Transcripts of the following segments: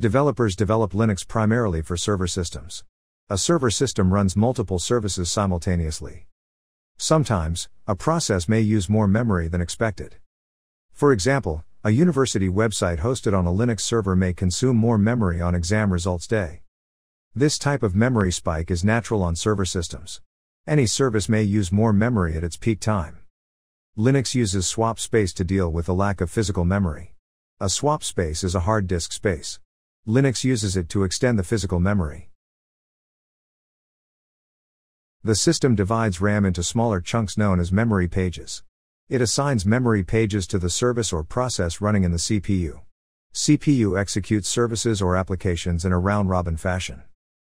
Developers develop Linux primarily for server systems. A server system runs multiple services simultaneously. Sometimes, a process may use more memory than expected. For example, a university website hosted on a Linux server may consume more memory on exam results day. This type of memory spike is natural on server systems. Any service may use more memory at its peak time. Linux uses swap space to deal with the lack of physical memory. A swap space is a hard disk space. Linux uses it to extend the physical memory. The system divides RAM into smaller chunks known as memory pages. It assigns memory pages to the service or process running in the CPU. CPU executes services or applications in a round robin fashion.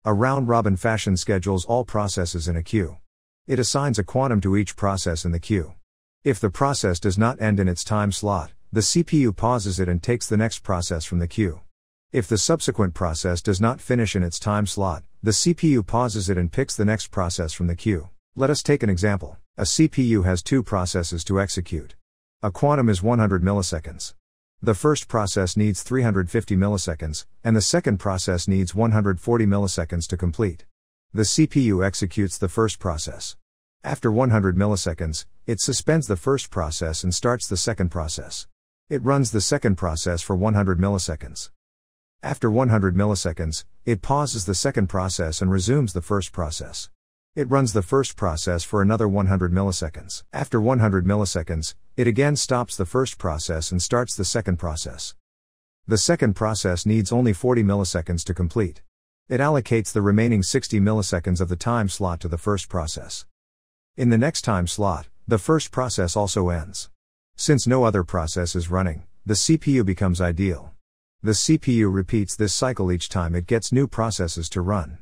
A round robin fashion schedules all processes in a queue. It assigns a quantum to each process in the queue. If the process does not end in its time slot, the CPU pauses it and takes the next process from the queue. If the subsequent process does not finish in its time slot, the CPU pauses it and picks the next process from the queue. Let us take an example. A CPU has two processes to execute. A quantum is 100 milliseconds. The first process needs 350 milliseconds, and the second process needs 140 milliseconds to complete. The CPU executes the first process. After 100 milliseconds, it suspends the first process and starts the second process. It runs the second process for 100 milliseconds. After 100 milliseconds, it pauses the second process and resumes the first process. It runs the first process for another 100 milliseconds. After 100 milliseconds, it again stops the first process and starts the second process. The second process needs only 40 milliseconds to complete. It allocates the remaining 60 milliseconds of the time slot to the first process. In the next time slot, the first process also ends. Since no other process is running, the CPU becomes ideal. The CPU repeats this cycle each time it gets new processes to run.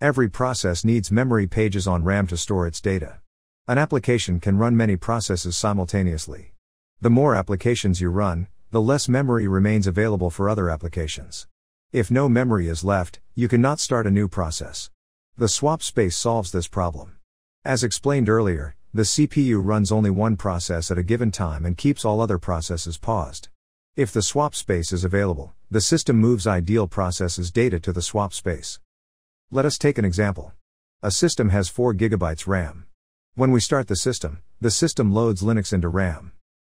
Every process needs memory pages on RAM to store its data. An application can run many processes simultaneously. The more applications you run, the less memory remains available for other applications. If no memory is left, you cannot start a new process. The swap space solves this problem. As explained earlier, the CPU runs only one process at a given time and keeps all other processes paused. If the swap space is available, the system moves ideal processes data to the swap space. Let us take an example. A system has 4 GB RAM. When we start the system, the system loads Linux into RAM.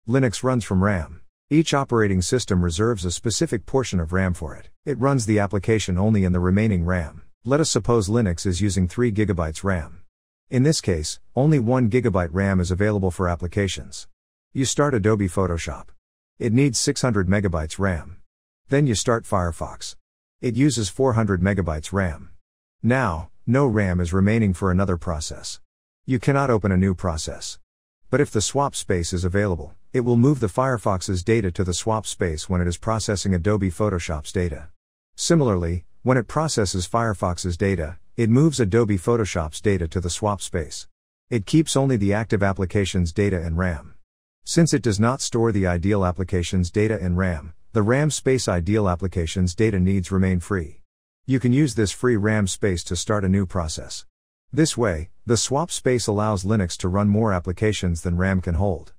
Linux runs from RAM. Each operating system reserves a specific portion of RAM for it. It runs the application only in the remaining RAM. Let us suppose Linux is using 3 GB RAM. In this case, only 1 GB RAM is available for applications. You start Adobe Photoshop. It needs 600 megabytes RAM. Then you start Firefox. It uses 400 megabytes RAM. Now, no RAM is remaining for another process. You cannot open a new process. But if the swap space is available, it will move the Firefox's data to the swap space when it is processing Adobe Photoshop's data. Similarly, when it processes Firefox's data, it moves Adobe Photoshop's data to the swap space. It keeps only the active application's data in RAM. Since it does not store the ideal application's data in RAM, the RAM space ideal application's data needs remain free. You can use this free RAM space to start a new process. This way, the swap space allows Linux to run more applications than RAM can hold.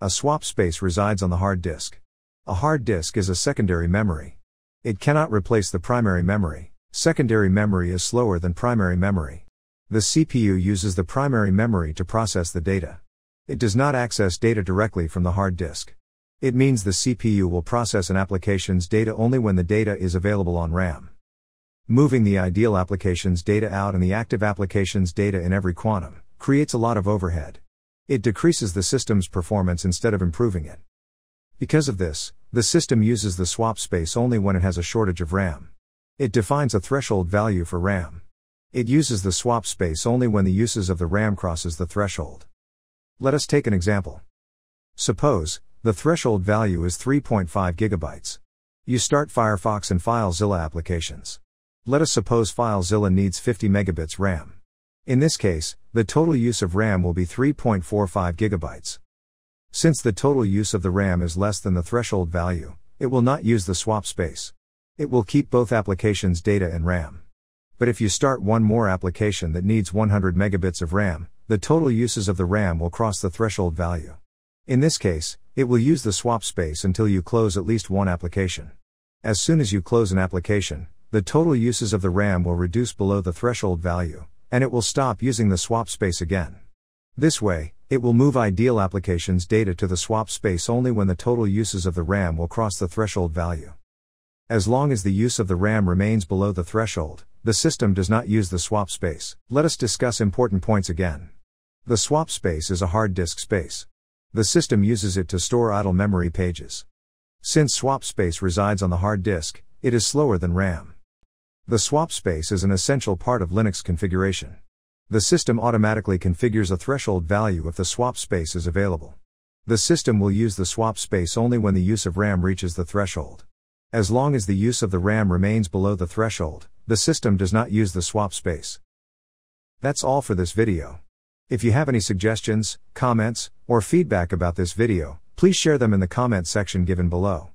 A swap space resides on the hard disk. A hard disk is a secondary memory. It cannot replace the primary memory. Secondary memory is slower than primary memory. The CPU uses the primary memory to process the data. It does not access data directly from the hard disk. It means the CPU will process an application's data only when the data is available on RAM. Moving the ideal application's data out and the active application's data in every quantum creates a lot of overhead. It decreases the system's performance instead of improving it. Because of this, the system uses the swap space only when it has a shortage of RAM. It defines a threshold value for RAM. It uses the swap space only when the uses of the RAM crosses the threshold. Let us take an example. Suppose, the threshold value is 3.5 gigabytes. You start Firefox and FileZilla applications. Let us suppose FileZilla needs 50 megabits RAM. In this case, the total use of RAM will be 3.45 gigabytes. Since the total use of the RAM is less than the threshold value, it will not use the swap space. It will keep both applications' data in RAM. But if you start one more application that needs 100 megabits of RAM, the total uses of the RAM will cross the threshold value. In this case, it will use the swap space until you close at least one application. As soon as you close an application, the total uses of the RAM will reduce below the threshold value, and it will stop using the swap space again. This way, it will move ideal applications data to the swap space only when the total uses of the RAM will cross the threshold value. As long as the use of the RAM remains below the threshold, the system does not use the swap space. Let us discuss important points again. The swap space is a hard disk space. The system uses it to store idle memory pages. Since swap space resides on the hard disk, it is slower than RAM. The swap space is an essential part of Linux configuration. The system automatically configures a threshold value if the swap space is available. The system will use the swap space only when the use of RAM reaches the threshold. As long as the use of the RAM remains below the threshold, the system does not use the swap space. That's all for this video. If you have any suggestions, comments, or feedback about this video, please share them in the comment section given below.